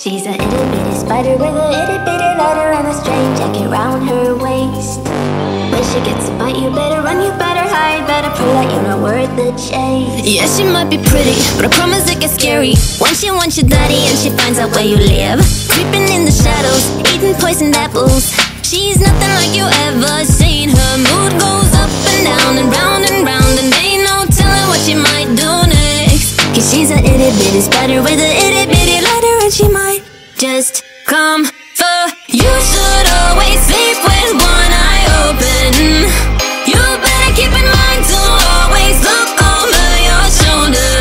She's a itty bitty spider with a itty bitty letter and a strange jacket round her waist. When she gets a bite, you better run, you better hide, better prove that you're not worth the chase. Yeah, she might be pretty, but I promise it gets scary. Once she wants your daddy and she finds out where you live. Creeping in the shadows, eating poisoned apples. She's nothing like you ever seen. Her mood goes up and down and round and round, and ain't no telling what she might do next. Cause she's a itty bitty spider with a itty bitty come for you. Should always sleep with one eye open. You better keep in mind to always look over your shoulder.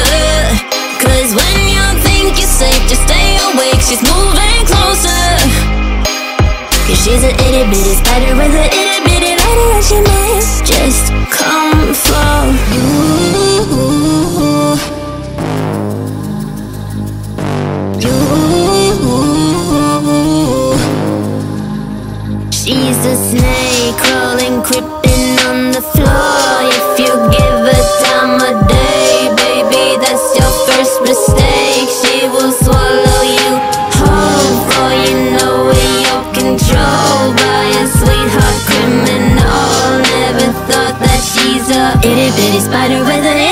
Cause when you think you're safe, just stay awake. She's moving closer. Cause she's an itty bitty spider with an A snake crawling, creeping on the floor. If you give her time of day, baby, that's your first mistake. She will swallow you whole for you know in your control by a sweetheart criminal. Never thought that she's a itty bitty spider with an